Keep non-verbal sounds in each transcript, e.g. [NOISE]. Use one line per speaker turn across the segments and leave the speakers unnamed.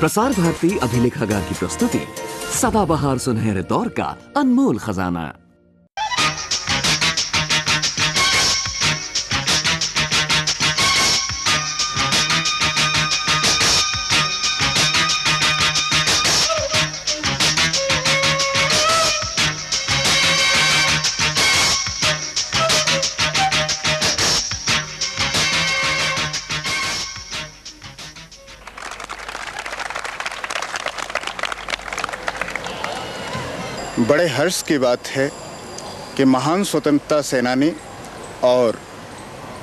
प्रसार भारती अभिलेखागार की प्रस्तुति सदाबहार सुनहरे दौर का अनमोल खजाना।
बड़े हर्ष की बात है कि महान स्वतंत्रता सेनानी और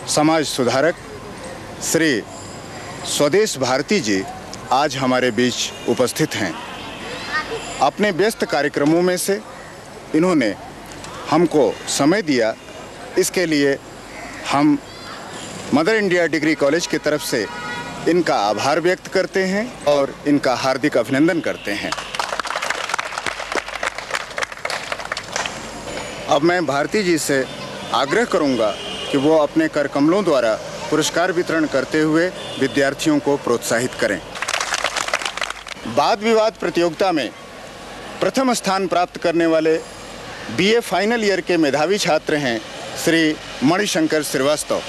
समाज सुधारक श्री स्वदेश भारती जी आज हमारे बीच उपस्थित हैं। अपने व्यस्त कार्यक्रमों में से इन्होंने हमको समय दिया। इसके लिए हम मदर इंडिया डिग्री कॉलेज की तरफ़ से इनका आभार व्यक्त करते हैं और इनका हार्दिक अभिनंदन करते हैं। अब मैं भारती जी से आग्रह करूँगा कि वो अपने कर कमलों द्वारा पुरस्कार वितरण करते हुए विद्यार्थियों को प्रोत्साहित करें। वाद विवाद प्रतियोगिता में प्रथम स्थान प्राप्त करने वाले बीए फाइनल ईयर के मेधावी छात्र हैं श्री मणिशंकर श्रीवास्तव।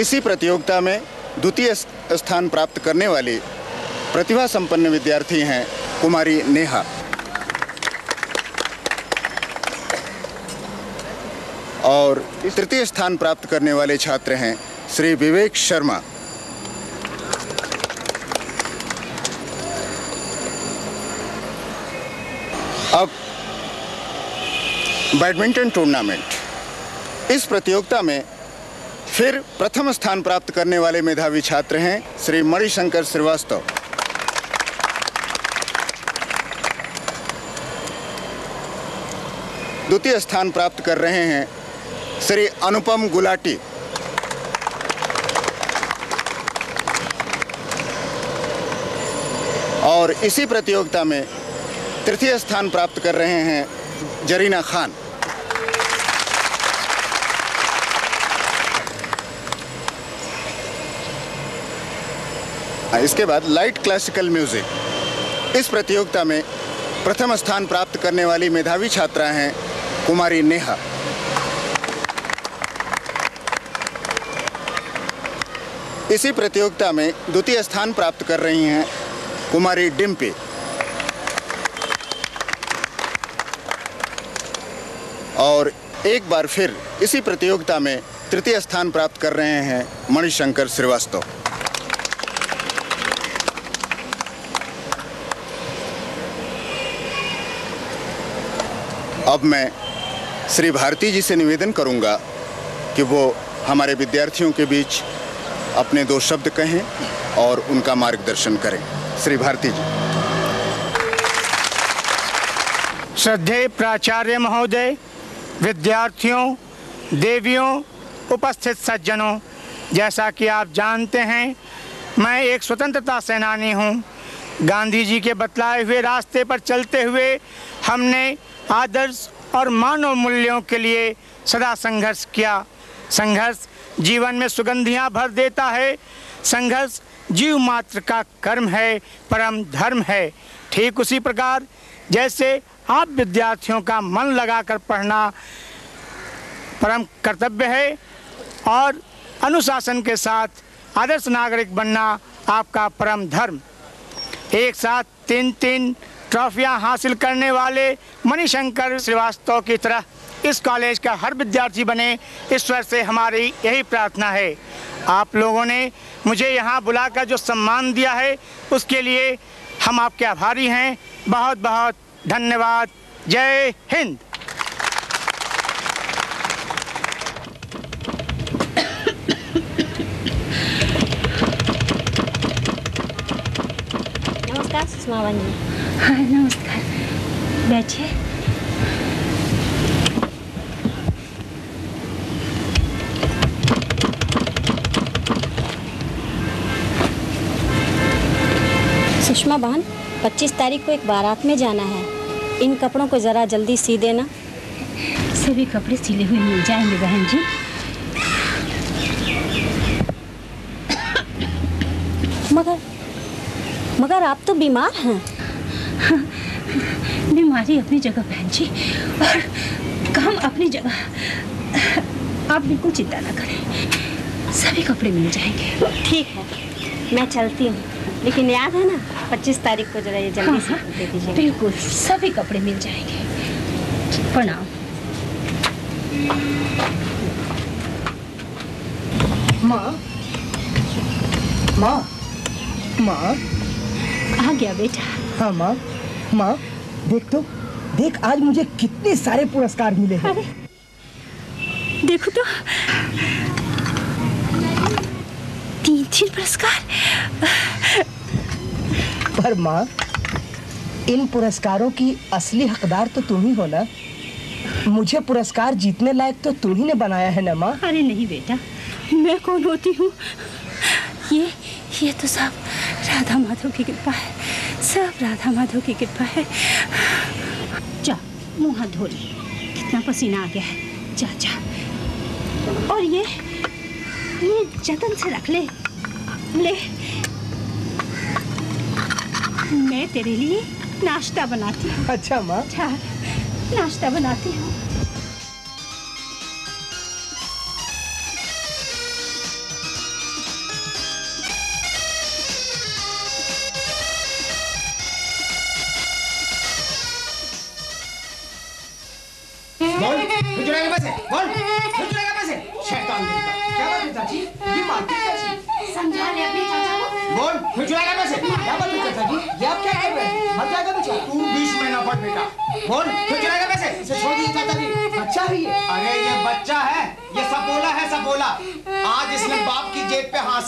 इसी प्रतियोगिता में द्वितीय स्थान प्राप्त करने वाली प्रतिभा संपन्न विद्यार्थी हैं कुमारी नेहा। और तृतीय स्थान प्राप्त करने वाले छात्र हैं श्री विवेक शर्मा। अब बैडमिंटन टूर्नामेंट। इस प्रतियोगिता में फिर प्रथम स्थान प्राप्त करने वाले मेधावी छात्र हैं श्री मणिशंकर श्रीवास्तव। द्वितीय स्थान प्राप्त कर रहे हैं श्री अनुपम गुलाटी। और इसी प्रतियोगिता में तृतीय स्थान प्राप्त कर रहे हैं जरीना खान। इसके बाद लाइट क्लासिकल म्यूज़िक इस प्रतियोगिता में प्रथम स्थान प्राप्त करने वाली मेधावी छात्रा हैं कुमारी नेहा। इसी प्रतियोगिता में द्वितीय स्थान प्राप्त कर रही हैं कुमारी डिम्पी। और एक बार फिर इसी प्रतियोगिता में तृतीय स्थान प्राप्त कर रहे हैं मणिशंकर श्रीवास्तव। अब मैं श्री भारती जी से निवेदन करूँगा कि वो हमारे विद्यार्थियों के बीच अपने दो शब्द कहें और उनका मार्गदर्शन करें। श्री भारती जी।
श्रद्धेय प्राचार्य महोदय, विद्यार्थियों, देवियों, उपस्थित सज्जनों, जैसा कि आप जानते हैं, मैं एक स्वतंत्रता सेनानी हूँ। गांधी जी के बतलाए हुए रास्ते पर चलते हुए हमने आदर्श और मानव मूल्यों के लिए सदा संघर्ष किया। संघर्ष जीवन में सुगंधियाँ भर देता है। संघर्ष जीव मात्र का कर्म है, परम धर्म है। ठीक उसी प्रकार जैसे आप विद्यार्थियों का मन लगाकर पढ़ना परम कर्तव्य है और अनुशासन के साथ आदर्श नागरिक बनना आपका परम धर्म। एक साथ तीन तीन ट्रॉफियाँ हासिल करने वाले मणिशंकर श्रीवास्तव की तरह इस कॉलेज का हर विद्यार्थी बने ईश्वर से हमारी यही प्रार्थना है। आप लोगों ने मुझे यहाँ बुलाकर जो सम्मान दिया है, उसके लिए हम आपके आभारी हैं। बहुत बहुत धन्यवाद। जय हिंद।
सुषमा बहन जी
हाँ नमस्कार. बैठिए.
सुषमा बहन 25 तारीख को एक बारात में जाना है। इन कपड़ों को ज़रा जल्दी सी देना।
सभी कपड़े सिले हुए मिल जाएँगे बहन जी.
मगर मगर आप तो बीमार हैं। [LAUGHS]
बीमारी अपनी जगह बहन जी और काम अपनी जगह। आप बिल्कुल चिंता ना करें। सभी कपड़े मिल जाएँगे।
ठीक है मैं चलती हूँ। लेकिन याद है ना पच्चीस तारीख को जरा ये जल्दी से दे दीजिए
बिल्कुल सभी कपड़े मिल जाएँगे। प्रणाम।
माँ माँ माँ
आ गया बेटा?
हाँ माँ माँ देख तो देख आज मुझे कितने सारे पुरस्कार मिले हैं।
देखो तो। तीन तीन पुरस्कार?
पर माँ इन पुरस्कारों की असली हकदार तो तुम ही हो ना? मुझे पुरस्कार जीतने लायक तो तुम ही ने बनाया है ना माँ?
अरे नहीं बेटा मैं कौन होती हूँ? ये ये तो सब राधा माधव की कृपा है। सब राधा माधव की कृपा है। जा मुँह हाथ धो ले। कितना पसीना आ गया है। जा जा। और ये ये जतन से रख ले। ले। मैं तेरे लिए नाश्ता बनाती हूँ।
अच्छा माँ।
ठहर नाश्ता बनाती हूँ।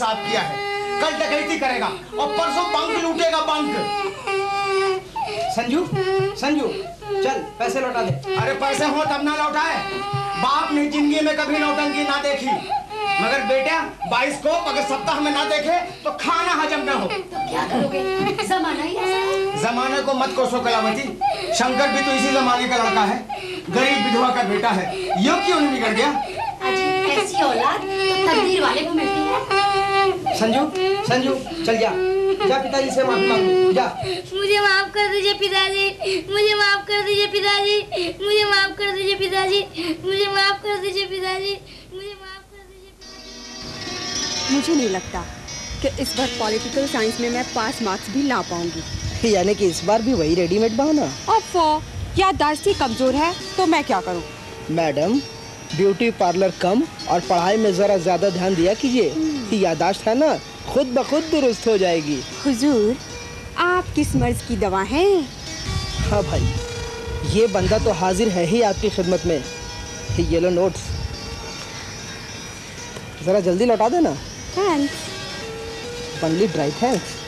साफ़ किया है। कल डकैती करेगा और परसों बंक लूटेगा बंक संजू संजू चल पैसे लौटा दे। अरे पैसे हो तब ना लौटाए। बाप ने ज़िंदगी में कभी नौटंकी ना देखी। मगर बेटा बाईस को अगर सप्ताह में ना देखे तो खाना हजम ना हो।
तो क्या करोगे? जमाना ही ऐसा है।
जमाने को मत कोसो कलावती। शंकर भी तो इसी जमाने का लड़का है। गरीब विधवा का बेटा है। यो क्यों नहीं बिगड़ गया?
ऐसी औलाद? तो तकदीर वाले को मिलती है।
संजू संजू चल जा। जा पिताजी से माफ़ी मांग। जा।
मुझे माफ़ कर दीजिए पिताजी। मुझे माफ़ कर दीजिए पिताजी। मुझे माफ़ कर दीजिए पिताजी। मुझे माफ़ कर दीजिए पिताजी। मुझे माफ़ कर दीजिए पिताजी।
मुझे नहीं लगता कि इस बार पॉलिटिकल साइंस में मैं पास मार्क्स भी ला पाऊँगी।
यानी कि इस बार भी वही रेडीमेड बहाना।
और याददाश्त ही कमज़ोर है तो मैं क्या करूँ?
मैडम ब्यूटी पार्लर कम और पढ़ाई में जरा ज़्यादा ध्यान दिया कीजिए। यादाश्त है ना खुद ब खुद दुरुस्त हो जाएगी।
हुजूर आप किस मर्ज की दवा हैं?
हाँ भाई ये बंदा तो हाजिर है ही आपकी खिदमत में। ये लो नोट्स। जरा जल्दी लौटा देना।
थैंक्स
ओनली ड्राई थैंक्स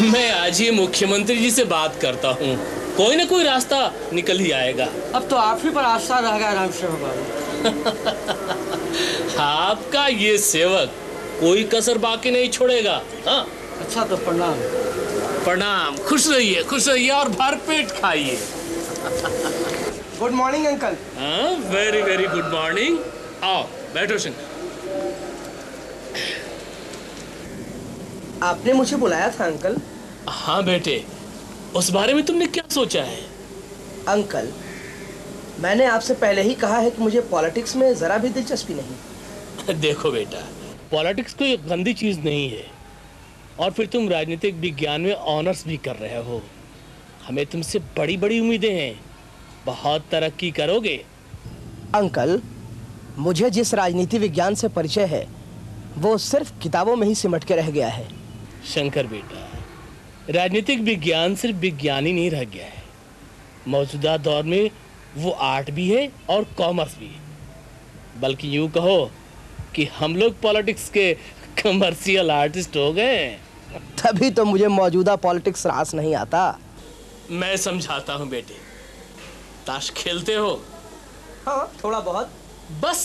मैं आज ही मुख्यमंत्री जी से बात करता हूँ। कोई ना कोई रास्ता निकल ही आएगा।
अब तो आप ही पर आस्था रह गया बाबू। [LAUGHS]
आपका ये सेवक कोई कसर बाकी नहीं छोड़ेगा हाँ?
अच्छा तो प्रणाम।
प्रणाम। खुश रहिए खुश रहिए और भर पेट खाइए।
गुड मॉर्निंग अंकल
हाँ वेरी वेरी गुड मॉर्निंग आओ बैठो शंकर
आपने मुझे बुलाया था अंकल?
हाँ बेटे उस बारे में तुमने क्या सोचा है?
अंकल मैंने आपसे पहले ही कहा है कि मुझे पॉलिटिक्स में जरा भी दिलचस्पी नहीं। [LAUGHS]
देखो बेटा पॉलिटिक्स कोई गंदी चीज़ नहीं है और फिर तुम राजनीतिक विज्ञान में ऑनर्स भी कर रहे हो। हमें तुमसे बड़ी बड़ी उम्मीदें हैं। बहुत तरक्की करोगे।
अंकल मुझे जिस राजनीति विज्ञान से परिचय है वो सिर्फ़ किताबों में ही सिमट के रह गया है।
शंकर बेटा राजनीतिक विज्ञान सिर्फ़ विज्ञान ही नहीं रह गया है। मौजूदा दौर में वो आर्ट भी है और कॉमर्स भी है। बल्कि यूँ कहो कि हम लोग पॉलिटिक्स के कमर्शियल आर्टिस्ट हो गए
तभी तो मुझे मौजूदा पॉलिटिक्स रास नहीं आता।
मैं समझाता हूँ बेटे ताश खेलते हो?
हाँ थोड़ा बहुत।
बस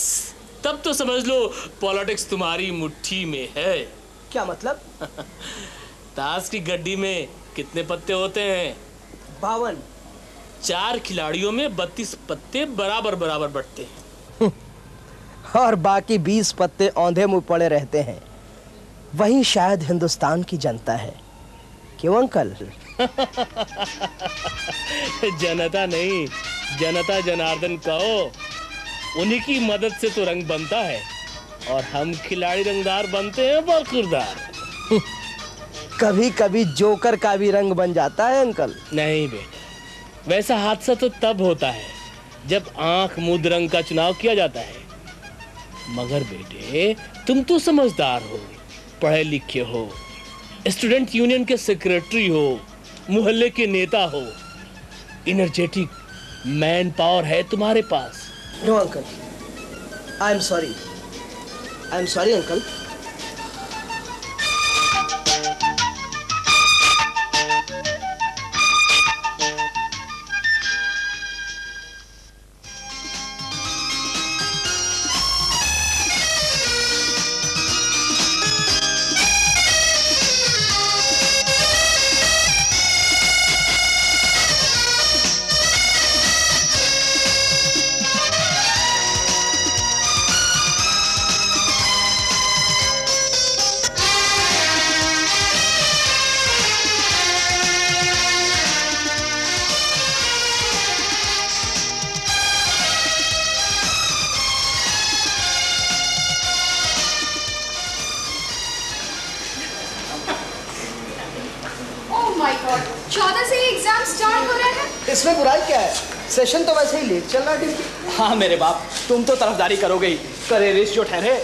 तब तो समझ लो पॉलिटिक्स तुम्हारी मुट्ठी में है।
क्या मतलब? [LAUGHS]
ताश की गड्डी में कितने पत्ते होते हैं?
बावन।
चार खिलाड़ियों में बत्तीस पत्ते बराबर बराबर बढ़ते हैं। [LAUGHS]
और बाकी बीस पत्ते औंधे मुँह पड़े रहते हैं। वही शायद हिंदुस्तान की जनता है। क्यों अंकल? [LAUGHS]
जनता नहीं जनता जनार्दन कहो उन्हीं की मदद से तो रंग बनता है। और हम खिलाड़ी रंगदार बनते हैं बरखुरदार
कभी कभी जोकर का भी रंग बन जाता है अंकल।
नहीं बेटा वैसा हादसा तो तब होता है जब आँख मुद रंग का चुनाव किया जाता है। मगर बेटे तुम तो समझदार हो पढ़े लिखे हो स्टूडेंट यूनियन के सेक्रेटरी हो मोहल्ले के नेता हो इनर्जेटिक मैन पावर है तुम्हारे पास।
No uncle I am sorry I am sorry session तो वैसे ही लेट चल रहा है
हाँ मेरे बाप तुम तो तरफदारी करोगे ही। करे रिस जो ठहरे।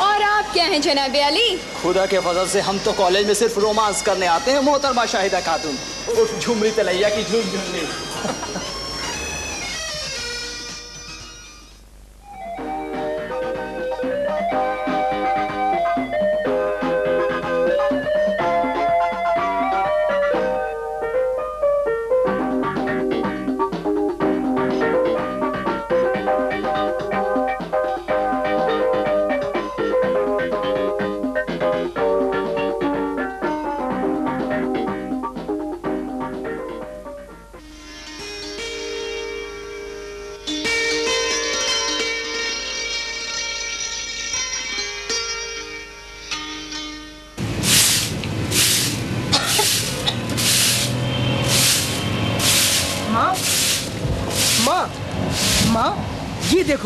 और आप क्या हैं जनाब अली?
खुदा के फजल से हम तो कॉलेज में सिर्फ़ रोमांस करने आते हैं मोहतरमा शाहिदा खातून। झुमरी तलैया की झूम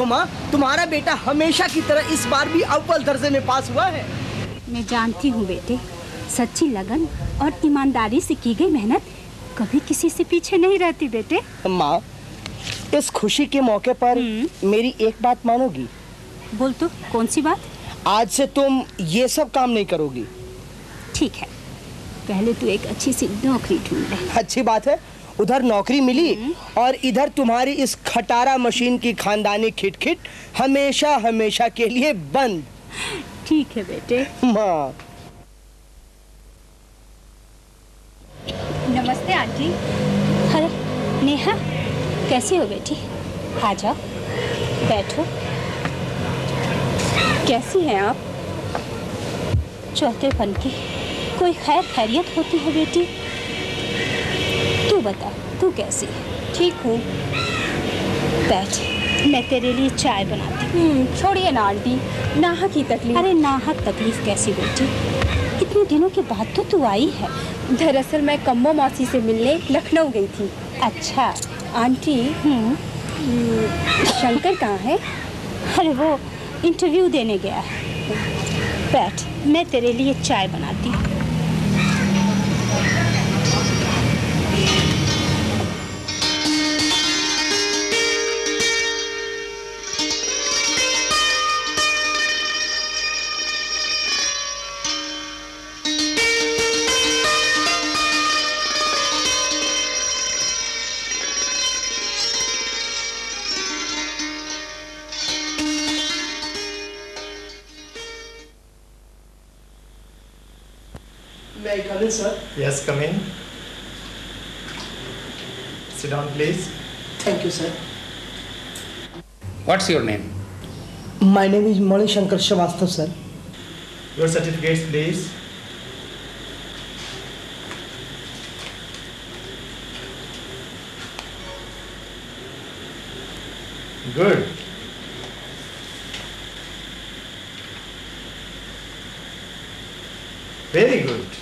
देखो माँ तुम्हारा बेटा हमेशा की तरह इस बार भी अव्वल दर्जे में पास हुआ है।
मैं जानती हूँ बेटे सच्ची लगन और ईमानदारी से की गई मेहनत कभी किसी से पीछे नहीं रहती बेटे।
माँ इस खुशी के मौके पर मेरी एक बात मानोगी।
बोल तो कौन सी बात?
आज से तुम ये सब काम नहीं करोगी।
ठीक है पहले तू एक अच्छी सी नौकरी ढूंढ ले।
अच्छी बात है। उधर नौकरी मिली और इधर तुम्हारी इस खटारा मशीन की खानदानी खिटखिट हमेशा हमेशा के लिए बंद।
ठीक है बेटे।
माँ।
नमस्ते आंटी। अरे नेहा कैसी हो बेटी? आ जाओ बैठो। कैसी हैं आप? चौथे पन की कोई खैर खैरियत होती है बेटी? बता तू कैसी है? ठीक हूँ। बैठ। मैं तेरे लिए चाय बनाती हूँ।
छोड़िए ना आंटी नाहक की तकलीफ़।
अरे नाहक तकलीफ़ कैसी बेटी? इतने दिनों के बाद तो तू आई है।
दरअसल मैं कम्बो मौसी से मिलने लखनऊ गई थी।
अच्छा।
आंटी हम्म, शंकर कहाँ है?
अरे वो इंटरव्यू देने गया है। बैठ मैं तेरे लिए चाय बनाती हूँ।
Yes, come in. Sit down, please.
Thank you, sir.
What's your name?
My name is Mani Shankar Shavastav, sir.
Your certificates, please. Good. Very good.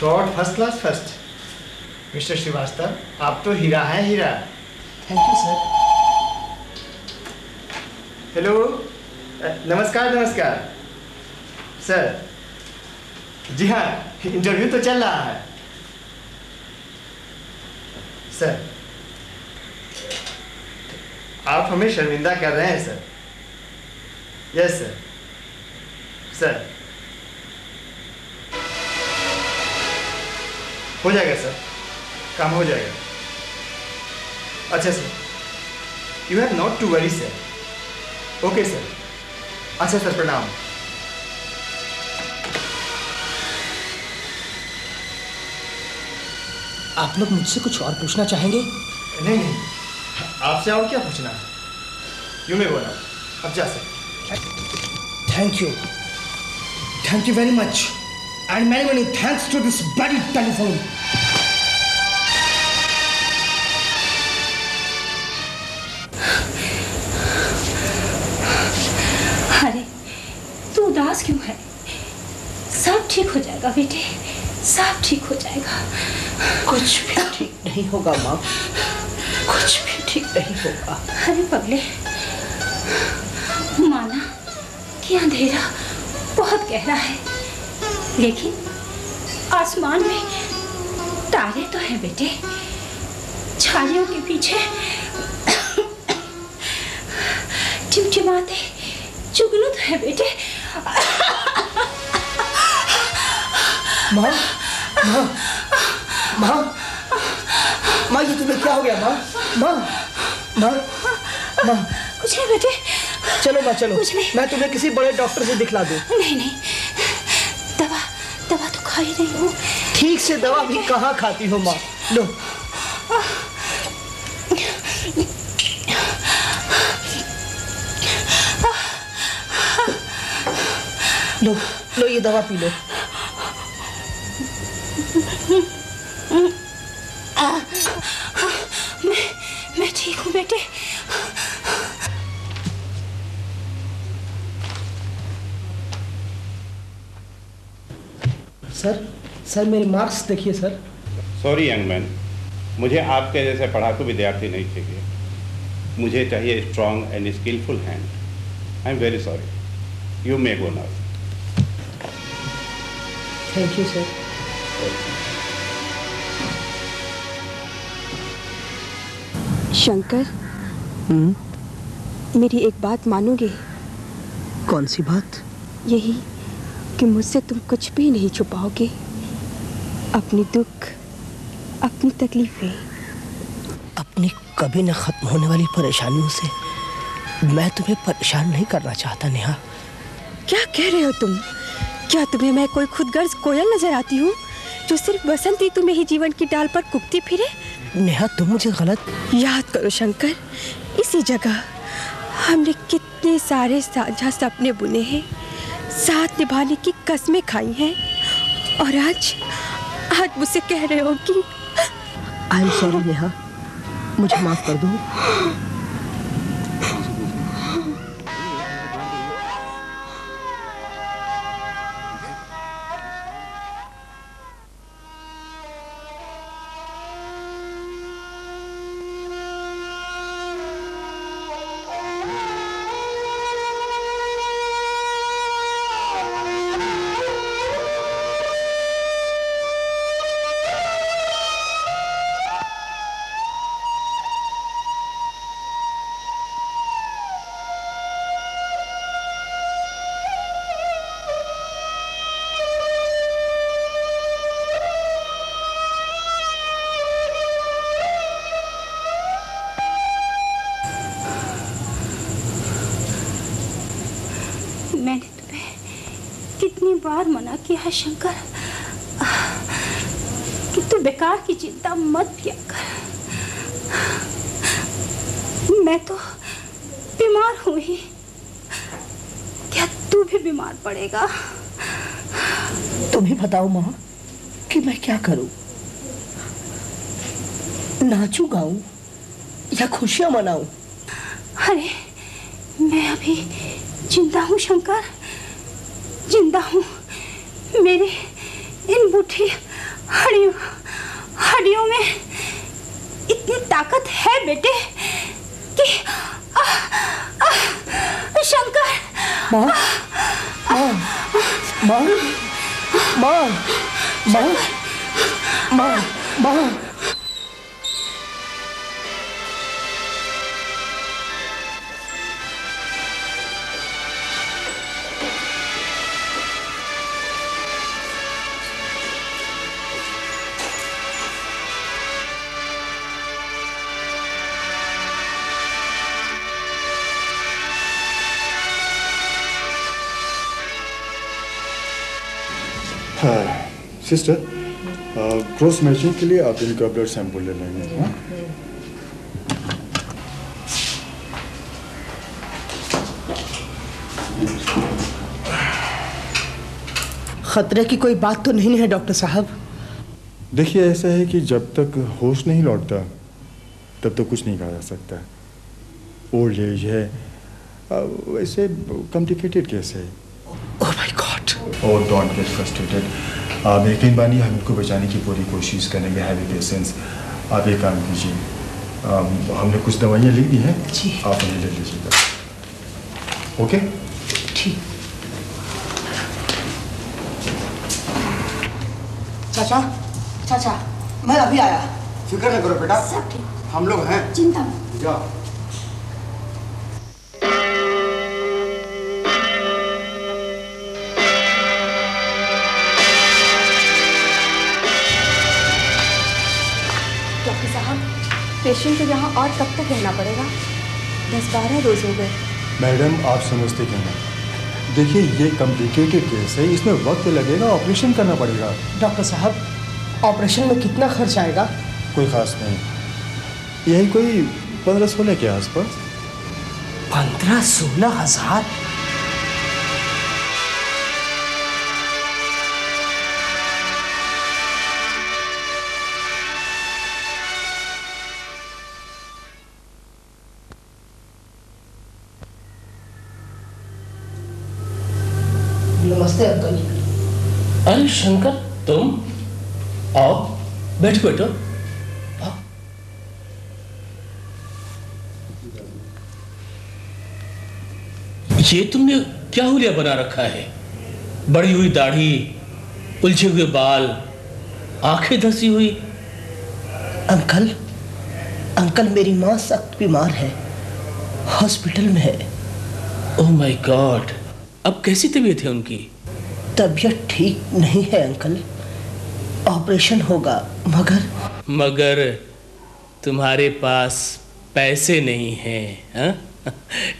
Thought first class first mister Shrivastava आप तो हीरा हैं हीरा।
Thank you sir
hello नमस्कार नमस्कार। Sir जी हाँ interview तो चल रहा है। सर आप हमें शर्मिंदा कर रहे हैं सर यस सर सर हो जाएगा सर। काम हो जाएगा। अच्छा sir. You have not to worry sir okay sir अच्छा सर प्रणाम।
आप लोग मुझसे कुछ और पूछना चाहेंगे?
नहीं नहीं। आपसे और क्या पूछना है? यू में बोला अब जा sir
thank you thank you very much and many many thanks to this बड़ी टेलीफोन
अरे तू उदास क्यों है? सब ठीक हो जाएगा बेटे सब ठीक हो जाएगा।
कुछ भी ठीक नहीं होगा माँ। कुछ भी ठीक नहीं होगा।
अरे पगले माना कि अंधेरा बहुत गहरा है। लेकिन आसमान में तारे तो हैं बेटे। छाइयों के पीछे चिमचिमाते जुगनू तो है बेटे।
माँ माँ माँ माँ ये तुम्हें क्या हो गया माँ? माँ माँ माँ।
कुछ नहीं बेटे।
चलो माँ चलो।
कुछ नहीं।
मैं तुम्हें किसी बड़े डॉक्टर से दिखला दूँ।
नहीं नहीं। खा ही रही हूँ।
ठीक से दवा भी कहाँ खाती हो माँ? लो। लो लो ये दवा पी लो।
मैं मैं ठीक हूँ बेटे।
सर सर मेरे मार्क्स देखिए सर
सॉरी यंग मैन मुझे आपके जैसे पढ़ाकू विद्यार्थी नहीं चाहिए। मुझे चाहिए strong and skillful hand I am very sorry you may go now
thank you sir
Shankar मेरी एक बात मानोगे?
कौन सी बात?
यही कि मुझसे तुम कुछ भी नहीं छुपाओगे। अपनी दुख अपनी तकलीफें।
अपनी कभी न खत्म होने वाली परेशानियों से मैं तुम्हें परेशान नहीं करना चाहता नेहा।
क्या कह रहे हो तुम? क्या तुम्हें मैं कोई खुदगर्ज कोयल नज़र आती हूँ जो सिर्फ़ बसंत ऋतु में ही जीवन की डाल पर कुकती फिरे?
नेहा तुम मुझे गलत
याद करो शंकर इसी जगह हमने कितने सारे साझा सपने बुने हैं। साथ निभाने की कसमें खाई हैं। और आज आज मुझसे कह रहे हो कि
आई एम सॉरी नेहा। मुझे माफ़ कर दो।
क्या करूँ?
नाचू गाऊं या खुशियाँ मनाऊं?
अरे मैं अभी ज़िंदा हूँ शंकर। ज़िंदा हूँ। मेरे इन बूढ़ी हड्डियों हड्डियों में इतनी ताकत है बेटे कि आ, आ, शंकर।
माँ माँ माँ माँ। माँ माँ माँ
सिस्टर क्रॉस मैचिंग के लिए आप इनका ब्लड सैंपल ले लेंगे हाँ?
खतरे की कोई बात तो नहीं है डॉक्टर साहब।
देखिए ऐसा है कि जब तक होश नहीं लौटता तब तो कुछ नहीं कहा जा सकता। ओल्ड एज है वैसे कॉम्प्लिकेटेड केस है।
ओह माय गॉड
और डोंट गेट फ्रस्ट्रेटेड आप यकीन मानिए हम इनको बचाने की पूरी कोशिश करेंगे हैवी पेशेंस आप एक काम कीजिए हमने कुछ दवाइयाँ लिख दी हैं आप उन्हें ले लीजिएगा। ओके?
ठीक। चाचा? चाचा मैं अभी आया।
फ़िक्र न करो बेटा।
सब ठीक।
हम लोग हैं।
चिंता मत।
जाओ।
पेशेंट को यहाँ और कब तक रहना पड़ेगा? दस बारह रोज हो गए।
मैडम आप समझते क्यों नहीं? देखिए ये कॉम्प्लिकेटेड केस है इसमें वक्त लगेगा ऑपरेशन करना पड़ेगा।
डॉक्टर साहब ऑपरेशन में कितना खर्च आएगा?
कोई खास नहीं। यही कोई पंद्रह सोलह के आसपास?
पंद्रह सोलह हज़ार? नमस्ते अंकल
अरे शंकर तुम आओ बैठो बैठो। ये तुमने क्या हुलिया बना रखा है? बड़ी हुई दाढ़ी उलझे हुए बाल आँखें धसी हुई।
अंकल अंकल मेरी माँ सख्त बीमार है। हॉस्पिटल में है।
ओह माय गॉड अब कैसी तबीयत है उनकी?
तबीयत ठीक नहीं है अंकल। ऑपरेशन होगा मगर
मगर तुम्हारे पास पैसे नहीं हैं हाँ?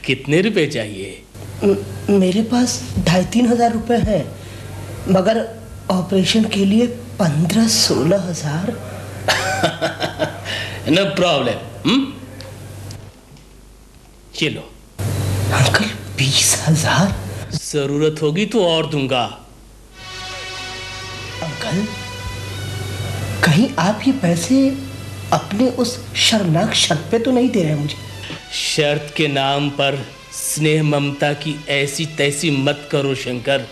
कितने रुपए चाहिए?
म- मेरे पास ढाई तीन हज़ार रुपये हैं मगर ऑपरेशन के लिए पंद्रह सोलह हज़ार। [LAUGHS]
नो प्रॉब्लम चलो।
अंकल बीस हज़ार?
ज़रूरत होगी तो और दूँगा।
अंकल कहीं आप ये पैसे अपने उस शर्मनाक शर्त पे तो नहीं दे रहे मुझे?
शर्त के नाम पर स्नेह ममता की ऐसी तैसी मत करो शंकर।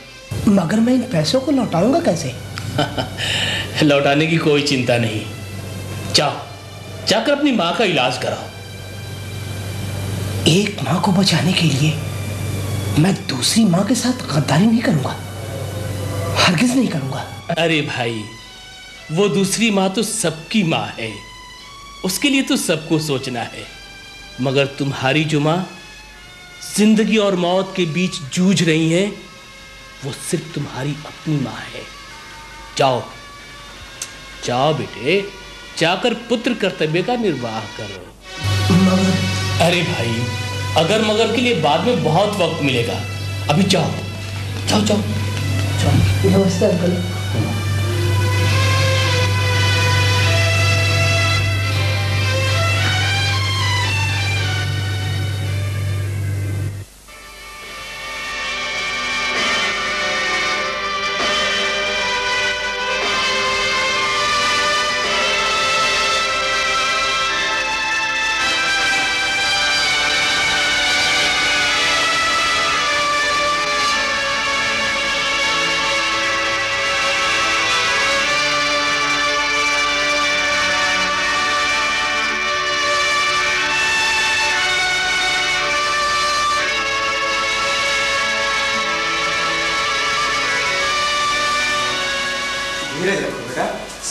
मगर मैं इन पैसों को लौटाऊँगा कैसे? [LAUGHS]
लौटाने की कोई चिंता नहीं। जाओ जाकर अपनी माँ का इलाज कराओ।
एक माँ को बचाने के लिए मैं दूसरी माँ के साथ गद्दारी नहीं करूँगा। हरगिज नहीं करूँगा।
अरे भाई, वो दूसरी माँ तो सबकी माँ है। उसके लिए तो सबको सोचना है। मगर तुम्हारी जो माँ ज़िंदगी और मौत के बीच जूझ रही है, वो सिर्फ़ तुम्हारी अपनी माँ है। जाओ जाओ बेटे, जाकर पुत्र कर्तव्य का निर्वाह करो। अरे भाई अगर मगर के लिए बाद में बहुत वक्त मिलेगा। अभी जाओ जाओ जाओ।
नमस्ते अंकल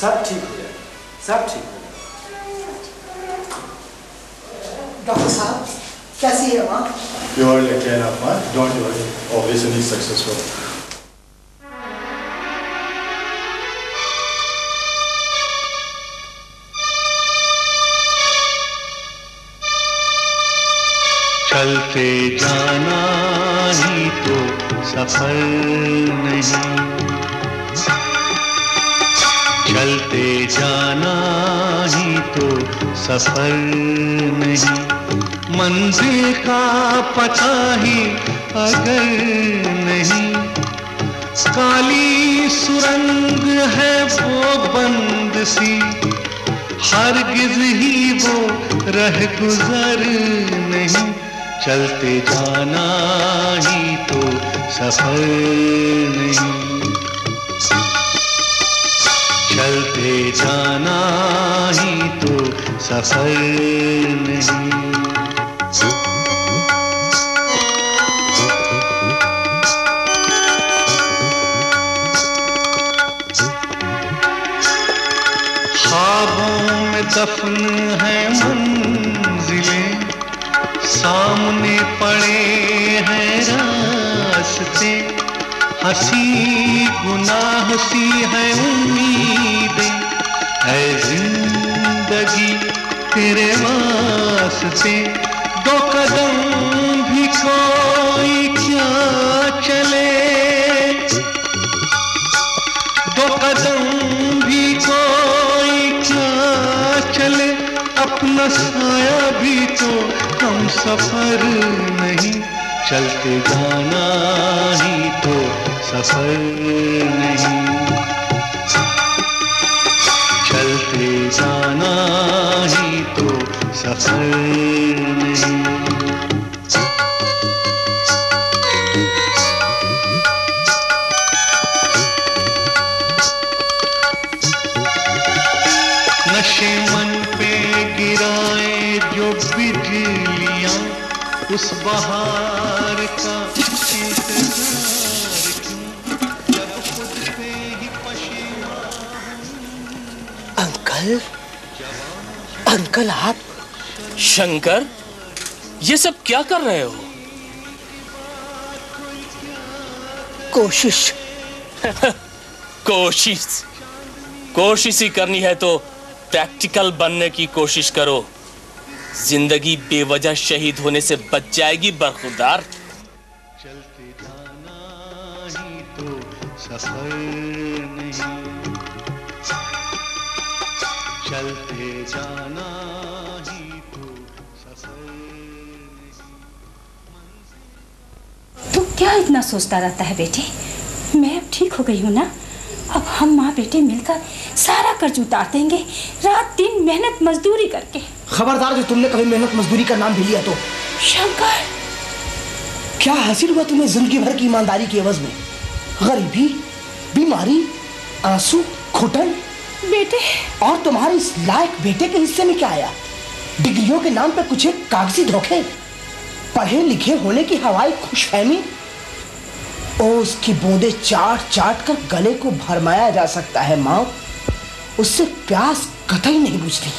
बेटा सब
हरगिज ही वो रह गुजर नहीं, चलते जाना ही तो सफ़र नहीं। चलते जाना ही तो सफ़र नहीं। दफन है मंजिले सामने पड़े हैं रास्ते। हँसी गुनाह सी है उम्मीदें। है ज़िंदगी तेरे वास्ते। दो कदम भी कोई अपना साया भी तो हम सफ़र नहीं, चलते जाना ही तो सफ़र नहीं। चलते जाना ही तो सफ़र बहार का इंतज़ार क्यों। जब खुद पे ही पशेवा
अंकल? अंकल आप?
शंकर ये सब क्या कर रहे हो?
कोशिश। [LAUGHS]
कोशिश। कोशिश ही करनी है तो प्रैक्टिकल बनने की कोशिश करो। ज़िंदगी बेवजह शहीद होने से बच जाएगी बरखुरदार।
चलते जाना ही तो सफ़र नहीं। चलते जाना ही तो सफ़र
तू क्या इतना सोचता रहता है बेटे? मैं अब ठीक हो गई हूँ ना? अब हम माँ बेटे मिलकर सारा कर्ज उतार देंगे रात दिन मेहनत मजदूरी करके।
खबरदार जो तुमने कभी मेहनत मजदूरी का नाम भी लिया तो?
शंकर!
क्या हासिल हुआ तुम्हें ज़िंदगी भर की ईमानदारी के एवज में? गरीबी बीमारी आँसू घुटन
बेटे।
और तुम्हारे इस लायक बेटे के हिस्से में क्या आया? डिग्रियों के नाम पे कुछ एक कागज़ी धोखे? पढ़े लिखे होने की हवाई खुशफहमी? ओ उसकी बूंदे चाट चाट कर गले को भरमाया जा सकता है माँ। उससे प्यास कतई नहीं बुझती।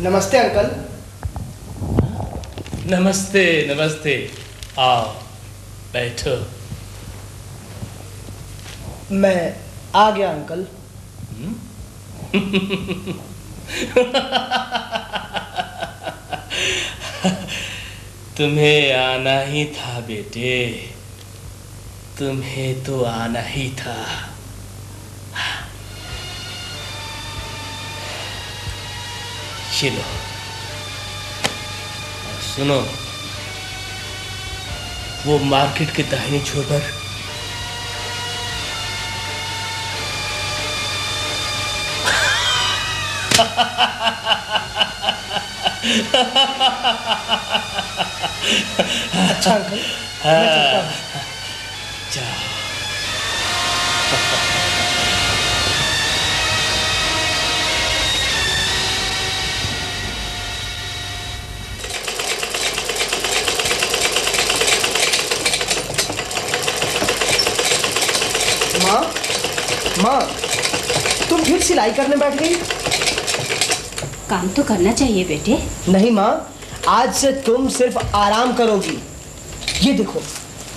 नमस्ते अंकल।
नमस्ते नमस्ते। आओ बैठो।
मैं आ गया अंकल।
तुम्हें आना ही था बेटे। तुम्हें तो आना ही था। चलो। और सुनो वो मार्केट के दाहिने छोर पर
अच्छा अंकल [LAUGHS] मैं चलता हूँ।
जाओ
माँ तुम फिर सिलाई करने बैठ गई?
काम तो करना चाहिए बेटे।
नहीं माँ आज से तुम सिर्फ़ आराम करोगी। ये देखो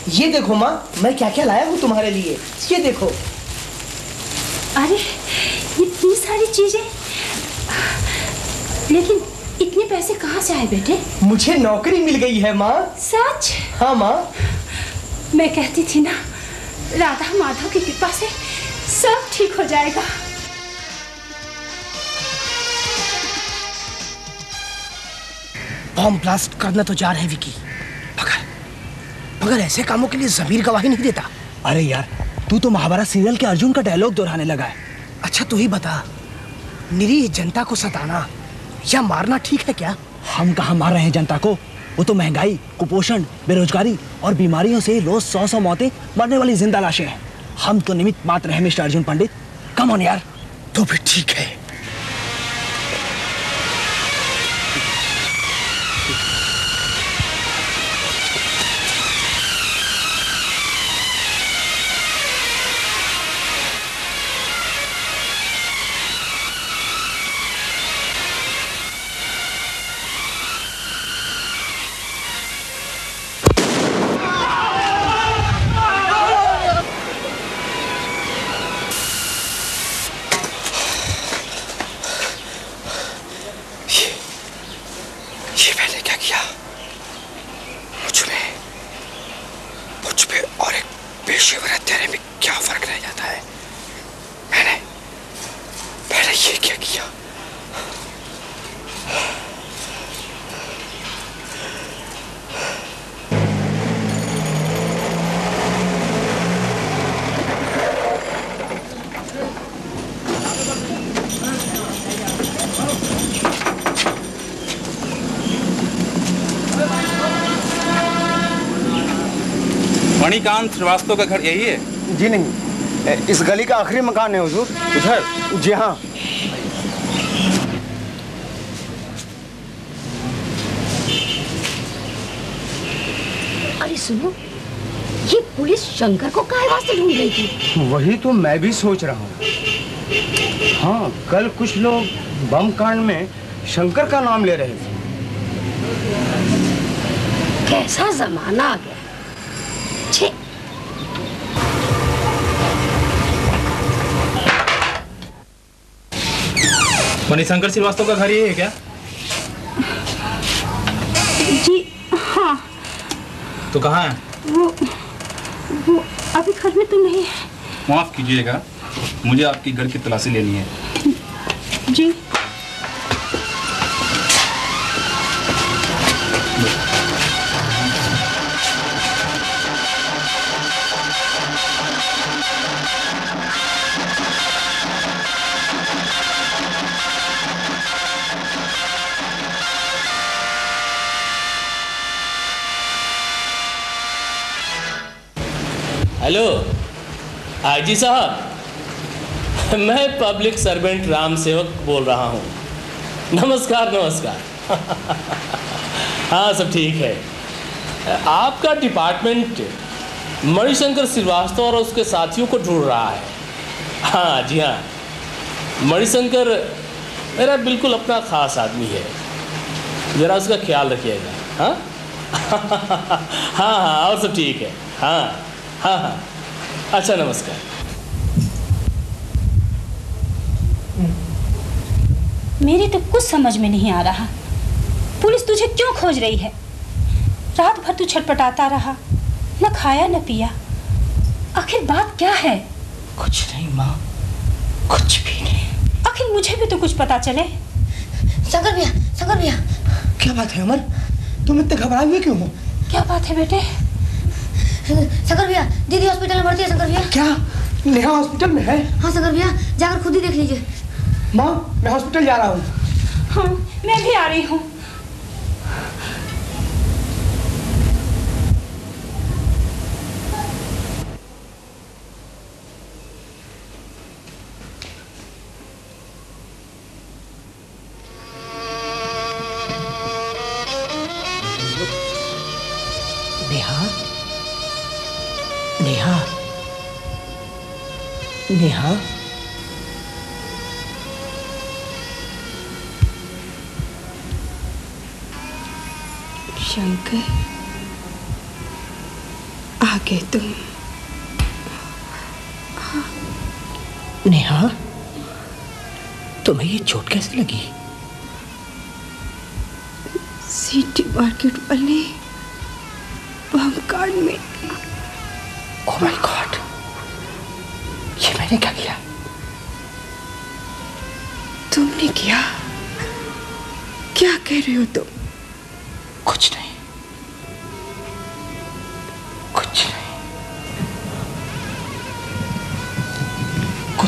ये देखो माँ मैं क्या क्या लाया हूँ तुम्हारे लिए? ये देखो।
अरे इतनी सारी चीज़ें। लेकिन इतने पैसे कहाँ से आए बेटे?
मुझे नौकरी मिल गई है माँ।
सच?
हाँ माँ।
मैं कहती थी ना राधा माधव की कृपा से सब ठीक हो जाएगा।
बॉम्ब ब्लास्ट करना तो जा रहे हैं, विकी। मगर मगर ऐसे कामों के लिए जमीर गवाही नहीं देता।
अरे यार, तू तो महाभारत सीरियल के अर्जुन का डायलॉग दोहराने लगा है।
अच्छा तू ही बता, निरीह जनता को सताना या मारना ठीक है क्या?
हम कहाँ मार रहे हैं जनता को? वो तो महँगाई, कुपोषण, बेरोजगारी और बीमारियों से रोज सौ सौ मौतें मरने वाली ज़िंदा लाशें हैं। हम तो निमित्त मात्र हैं, mister Arjun Pandit. Come on यार।
तो भी ठीक है।
मणिकांत श्रीवास्तव का घर यही है?
जी नहीं इस गली का आखिरी मकान है हुजूर।
उधर
जी हाँ।
अरे सुनो ये पुलिस शंकर को काहे वास्ते ढूंढ रही थी?
वही तो मैं भी सोच रहा हूँ। हाँ कल कुछ लोग बम कांड में शंकर का नाम ले रहे थे।
कैसा जमाना आ गया।
मणिशंकर श्रीवास्तव का घर ये है क्या?
जी हाँ।
तो कहाँ है?
वो वो अभी घर में तो नहीं है।
माफ़ कीजिएगा मुझे आपकी घर की तलाशी लेनी है।
जी।
आईजी साहब। मैं पब्लिक सर्वेंट राम सेवक बोल रहा हूँ। नमस्कार नमस्कार। हाँ सब ठीक है। आपका डिपार्टमेंट मणिशंकर श्रीवास्तव और उसके साथियों को ढूंढ रहा है। हाँ जी हाँ। मणिशंकर मेरा बिल्कुल अपना खास आदमी है। ज़रा उसका ख्याल रखिएगा। हाँ? [LAUGHS] हाँ हाँ और सब ठीक है। हाँ हाँ हाँ। अच्छा नमस्कार।
मेरे तो कुछ समझ में नहीं आ रहा। पुलिस तुझे क्यों खोज रही है? रात भर तू छटपटाता रहा न खाया न पिया। आखिर बात क्या है?
कुछ नहीं माँ। कुछ भी नहीं।
आखिर मुझे भी तो कुछ पता चले।
शंकर भैया शंकर भैया।
क्या बात है अमर? तुम इतने घबराए हुए क्यों हो?
क्या बात है बेटे?
शंकर भैया दीदी हॉस्पिटल में भर्ती है शंकर भैया।
क्या? नेहा हॉस्पिटल में है?
हाँ शंकर भैया जाकर खुद ही देख लीजिए।
माँ मैं हॉस्पिटल जा रहा हूँ।
हाँ मैं भी आ रही हूँ।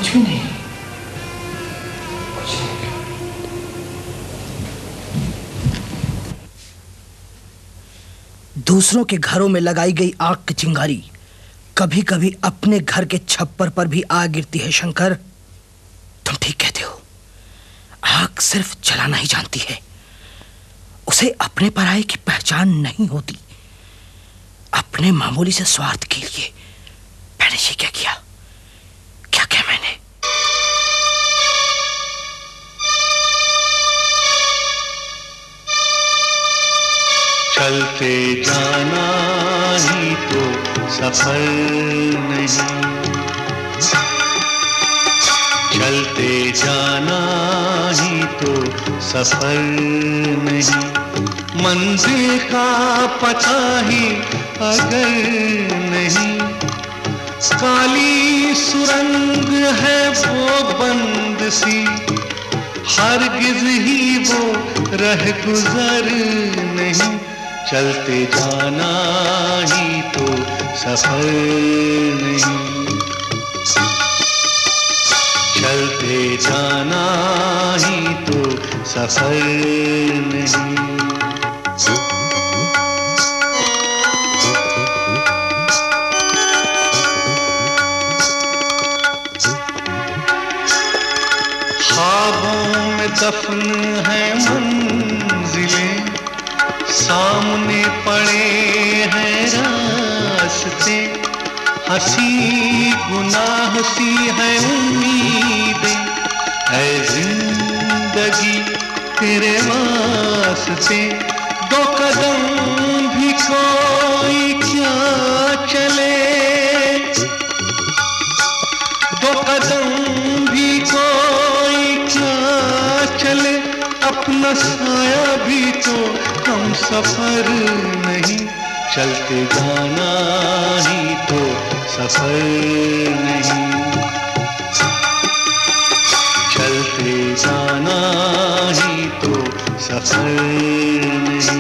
कुछ भी नहीं। कुछ
दूसरों के घरों में लगाई गई आग की चिंगारी कभी कभी अपने घर के छप्पर पर भी आ गिरती है, शंकर। तुम ठीक कहते हो। आग सिर्फ़ जलाना ही जानती है। उसे अपने पराये की पहचान नहीं होती। अपने मामूली से स्वार्थ के लिए मैंने ये किया क्या?
चलते जाना ही तो सफल नहीं। चलते जाना ही तो सफल नहीं। मंजिल का पता ही अगर नहीं। काली सुरंग है वो बंद सी। हर हरगिज ही वो रह गुजर नहीं। चलते जाना ही तो सफल नहीं। चलते जाना ही तो सफल नहीं। ख्वाबों में दफन हँसी गुनाह सी है उम्मीदें। है ज़िंदगी तेरे वास्ते दो कदम भी कोई क्या चले? दो कदम भी कोई क्या चले? अपना साया भी तो हम सफ़र नहीं, चलते जाना ही तो। सफ़र नहीं चलते जाना ही तो सफ़र नहीं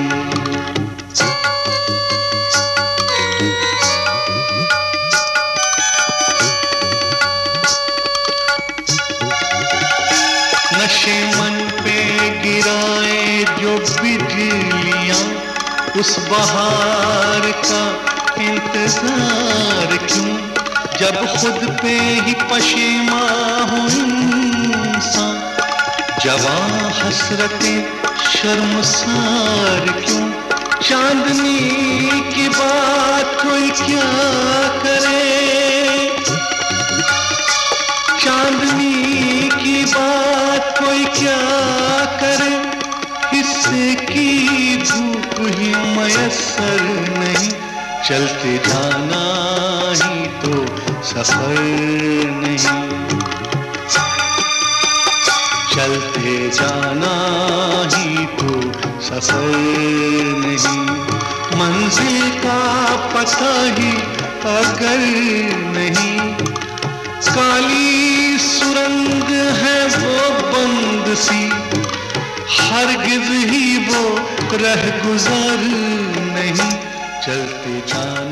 नशे मन पे गिराए जो बिजलियाँ, उस बहार का इंतज़ार क्यों? जब खुद पे ही पशेमा हो इंसान। जवां हसरतें शर्मसार क्यों? चांदनी की बात कोई क्या करे? चांदनी की बात कोई क्या करे? हिस्से भूख ही मयसर नहीं? चलते जाना ही तो सफ़र नहीं। चलते जाना ही तो सफ़र नहीं। मंजिल का पता ही अगर नहीं, काली सुरंग है वो बंद सी। हर हरगिज ही वो रह गुजर नहीं। चलते जाना